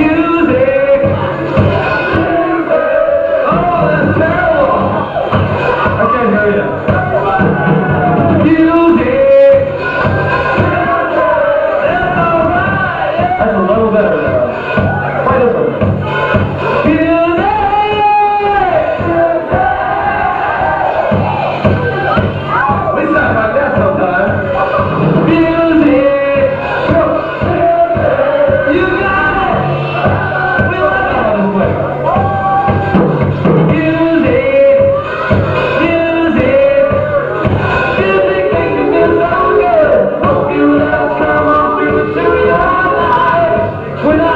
you. ¡Buena!